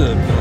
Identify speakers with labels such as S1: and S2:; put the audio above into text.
S1: if